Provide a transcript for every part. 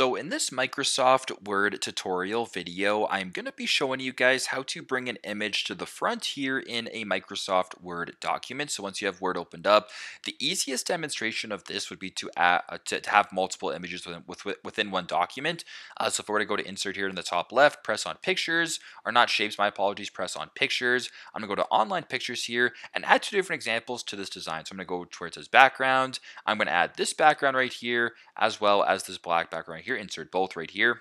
So in this Microsoft Word tutorial video, I'm going to be showing you guys how to bring an image to the front here in a Microsoft Word document. So once you have Word opened up, the easiest demonstration of this would be to, add, uh, to, have multiple images within, within one document. Uh, so if I were to go to insert here in the top left, press on pictures, or not shapes, my apologies, press on pictures. I'm going to go to online pictures here and add two different examples to this design. So I'm going to go to where it says background. I'm going to add this background right here, as well as this black background right here, insert both right here.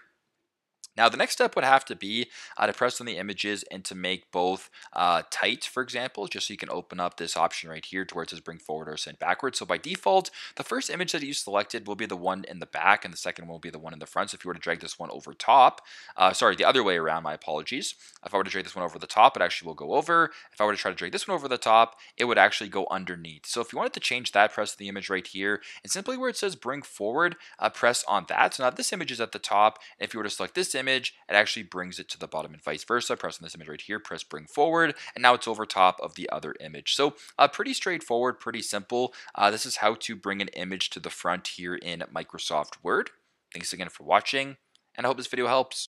Now the next step would have to be uh, to press on the images and to make both uh, tight, for example, just so you can open up this option right here to where it says bring forward or send backwards. So by default, the first image that you selected will be the one in the back and the second one will be the one in the front. So if you were to drag this one over top, uh, sorry, the other way around, my apologies. If I were to drag this one over the top, it actually will go over. If I were to try to drag this one over the top, it would actually go underneath. So if you wanted to change that, press the image right here and simply where it says bring forward, uh, press on that. So now this image is at the top. If you were to select this image, image, it actually brings it to the bottom and vice versa. Press on this image right here, press bring forward, and now it's over top of the other image. So uh, pretty straightforward, pretty simple. Uh, this is how to bring an image to the front here in Microsoft Word. Thanks again for watching, and I hope this video helps.